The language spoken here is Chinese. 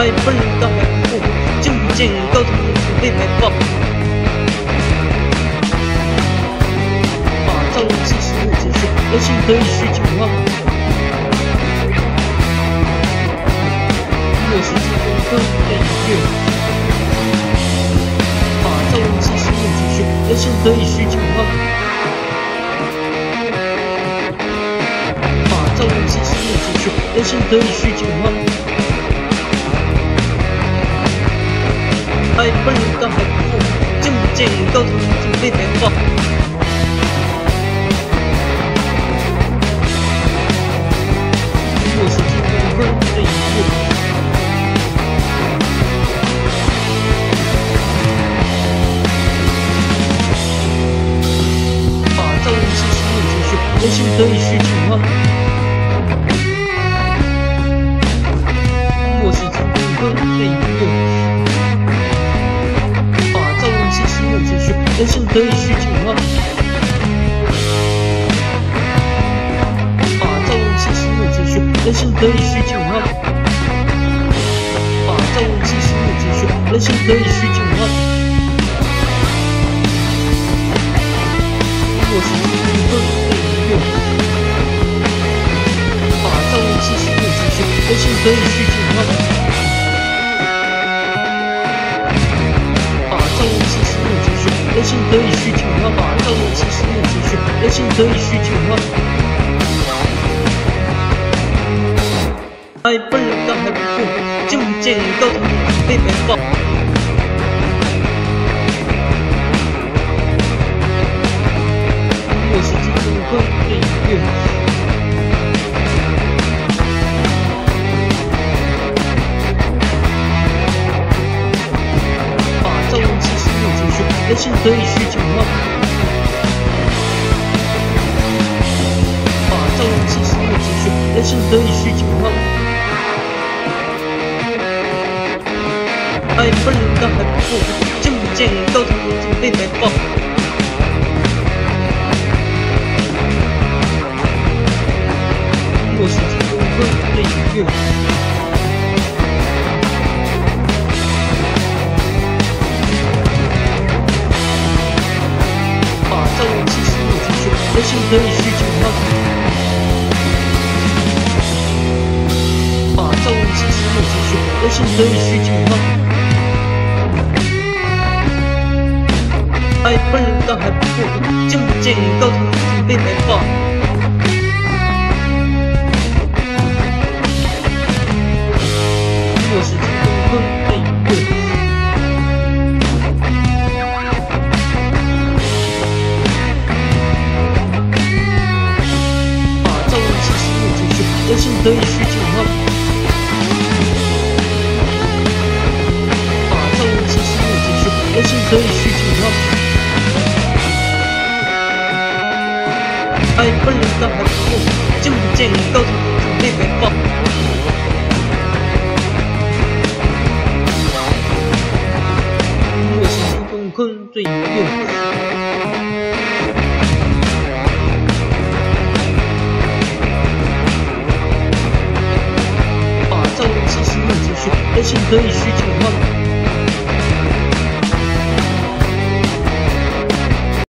爱本该不就见高堂被埋放，把造气息木结束，人生可以虚情化。我是金风哥的音乐，把造气息木结束，人生可以虚情化。把造气息木结束，人生可以虚情化。爱本该不见不见高堂就被埋放。我是金风坤的音乐，把造人气息的情绪，人生可以虚情化。我是金风坤的音乐。人生可以虚情化，把造物气息木结束。人生可以虚情化，把造物气息木结束。人生可以虚情化。我是金风的音乐，把造物气息木结束。人生可以虚情结束。人生可以虚情化，爱本该还不够，就见高堂被埋放。我是金风哥的音乐。人生可以虚情化，结束。人生可以虚情化，爱本该还不够，见不见高堂就被埋放。我是金风哥的音乐。人生可以虚情化，把木结束。人生可以虚情化，爱本该还不够，见不见高堂准备埋放。可以虚情化，爱本该还不够，见不见高堂准备埋放。我是金风坤最音乐。人生可以虚情。